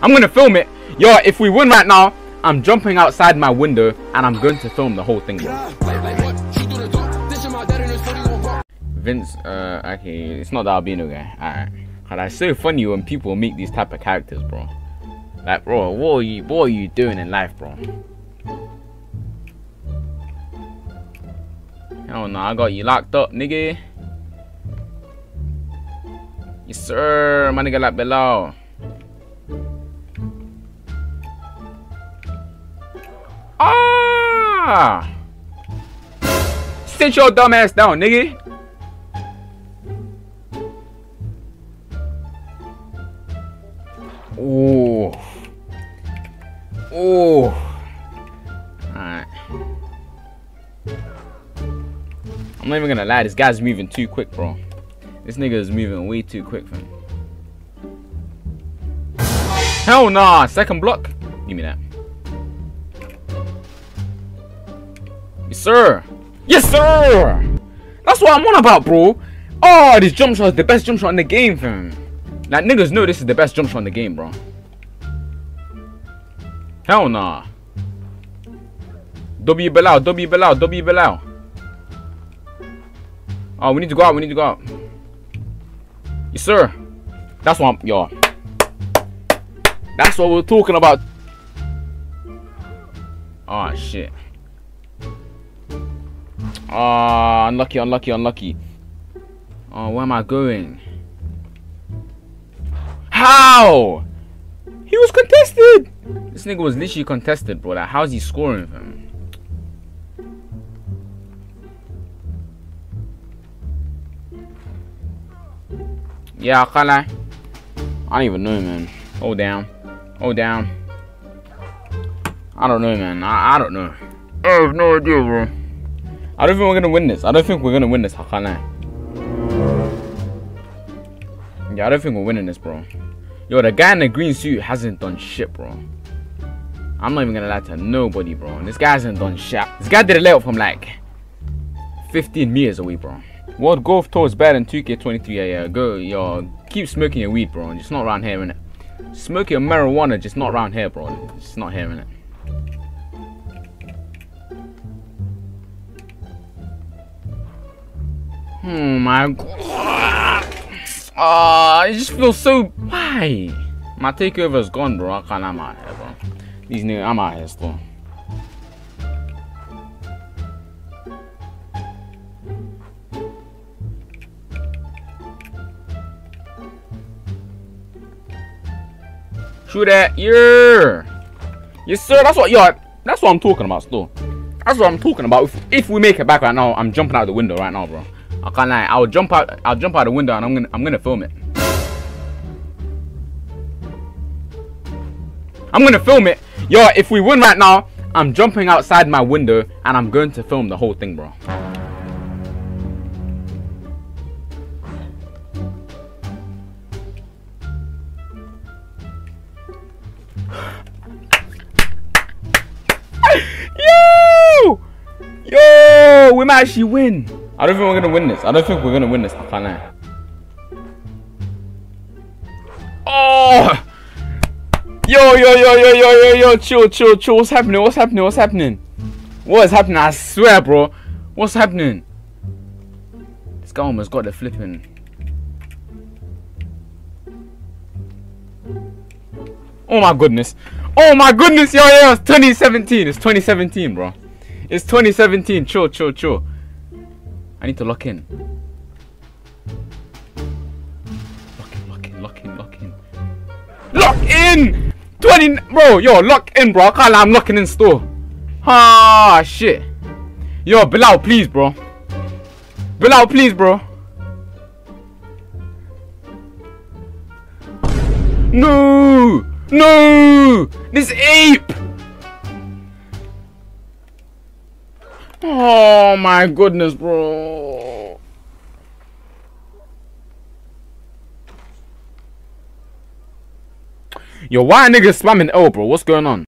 I'm gonna film it. Yo, if we win right now, I'm jumping outside my window and I'm going to film the whole thing, bro. Vince, uh, okay, it's not the albino guy. Alright. God, it's so funny when people make these type of characters, bro. Like, bro, what are you, what are you doing in life, bro? Hell no, I got you locked up, nigga. Yes, sir. My nigga like below. Sit your dumb ass down, nigga. Oh. Oh. Alright. I'm not even gonna lie, this guy's moving too quick, bro. This nigga is moving way too quick for me. Hell nah, second block. Give me that. Sir. Yes, sir. That's what I'm on about, bro. Oh, this jump shot is the best jump shot in the game, fam. Like, niggas know this is the best jump shot in the game, bro. Hell nah. W Bilal, W Bilal, W Bilal. Oh, we need to go out, we need to go out. Yes, sir. That's what I'm, y'all. That's what we're talking about. Oh, shit. Oh, unlucky, unlucky, unlucky. Oh, where am I going? How? He was contested. This nigga was literally contested, bro. Like, how's he scoring, fam? Yeah, I. I don't even know, man. Oh, down. Oh, down. I don't know, man. I, I don't know. I have no idea, bro. I don't think we're gonna win this. I don't think we're gonna win this. Can't. Yeah, I don't think we're winning this, bro. Yo, the guy in the green suit hasn't done shit, bro. I'm not even gonna lie to nobody, bro. This guy hasn't done shit. This guy did a layup from like 15 meters away, bro. World Golf Tour is better than 2K23. Yeah, yeah. Go, yo. Keep smoking your weed, bro. Just not around here, innit? Smoke your marijuana, just not around here, bro. It's not here, innit? Oh my god. Ah, it just feels so. Why? My takeover is gone, bro. I can't. I'm out here, bro. These niggas, I'm out here still. Shoot that, yeah. Yes, sir. That's what, yo. That's what I'm talking about, still. That's what I'm talking about. If, if we make it back right now, I'm jumping out the window right now, bro. I can't lie. I'll jump out. I'll jump out the window and I'm gonna. I'm gonna film it. I'm gonna film it. Yo, if we win right now, I'm jumping outside my window and I'm going to film the whole thing, bro. Yo! Yo! We might actually win. I don't think we're gonna win this. I don't think we're gonna win this. I can't lie. Oh! Yo, yo, yo, yo, yo, yo, yo, chill, chill, chill. What's happening? What's happening? What's happening? What is happening? I swear, bro. What's happening? This guy almost got the flipping. Oh my goodness. Oh my goodness, yo, yo, it's 2017. It's 2017, bro. It's 2017. Chill, chill, chill. I need to lock in. Lock in, lock in, lock in, lock in. Lock in! 20, bro, yo, lock in, bro. I can't lie, I'm locking in store. Ah, shit. Yo, Bilal, please, bro. Bilal, please, bro. No! No! This ape! Oh my goodness, bro. Yo, why niggas spamming L, bro? What's going on?